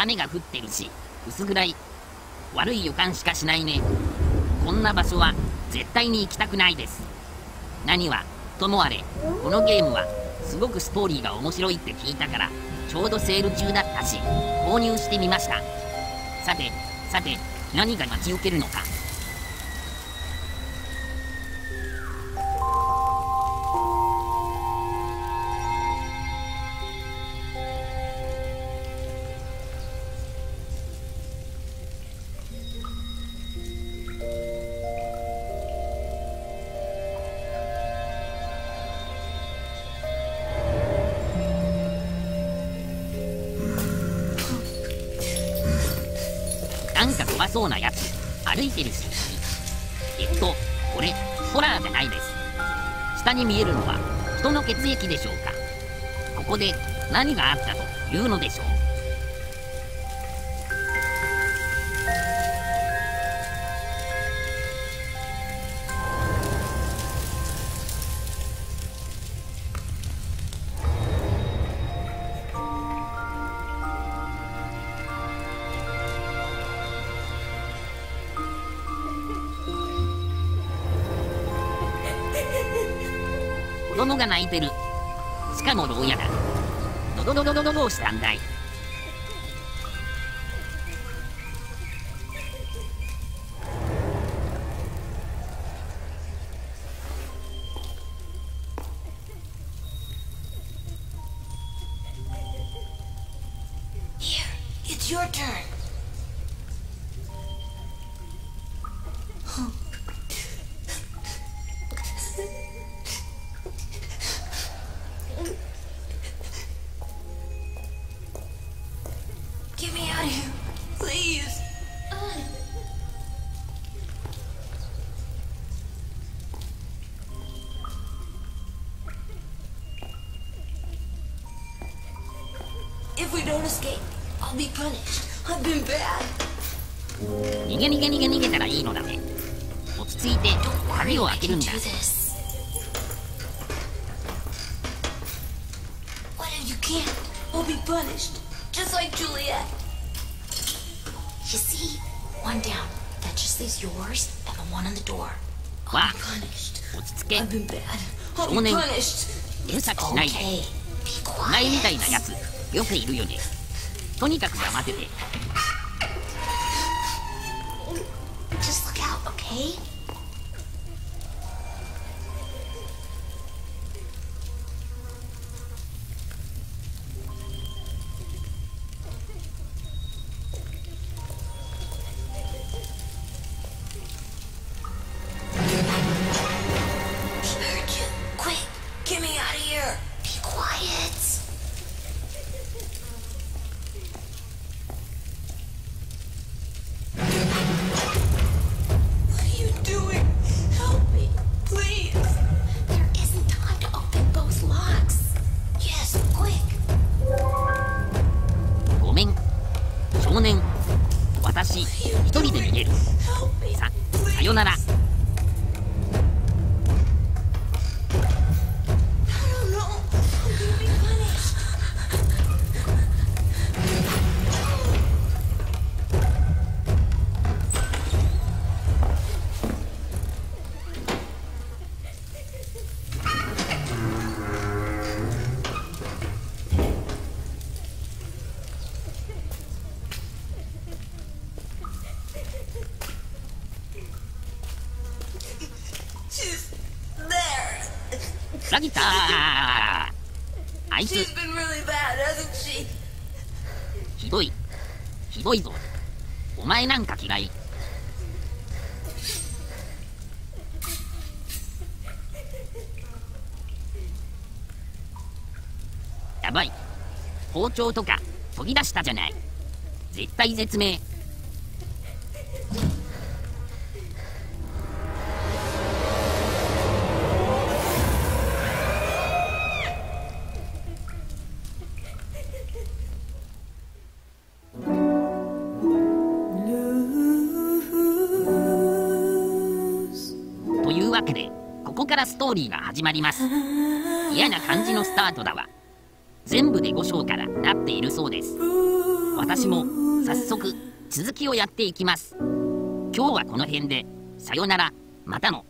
雨が降ってるし薄暗い。悪い予感しかしないね。こんな場所は絶対に行きたくないです。何はともあれこのゲームはすごくストーリーが面白いって聞いたからちょうどセール中だったし購入してみました。さてさて何が待ち受けるのか。なんか怖そうなやつ。歩いてるし。えっとこれホラーじゃないです。下に見えるのは人の血液でしょうか。ここで何があったというのでしょう。子供が泣いてる。しかも牢屋だ。ドドドドドドどうしたんだい。Here, it's your turn. If we don't escape, I'll be punished. I've been bad. 逃げ逃げ逃げ逃げたらいいのだね落ち着いて Don't worry, 鍵を I 開ける can んだ do this. What if you can't? We'll be punished, just like Juliet. You see, one down. That just leaves yours and the one on the door. I'll Wow. be punished. 落ち着け I've been bad. I'll be Morning. punished. 検索しないで Okay, be お前みたい quiet. よくいるよねとにかく黙ってて Just look out, okay? コッペイさん。さなら。ラギター。あいつ?ひどい。ひどいぞ。お前なんか嫌い。やばい。包丁とか研ぎ出したじゃない。絶対絶命わけでここからストーリーが始まります。嫌な感じのスタートだわ。全部で5章からなっているそうです。私も早速続きをやっていきます。今日はこの辺でさよなら。またの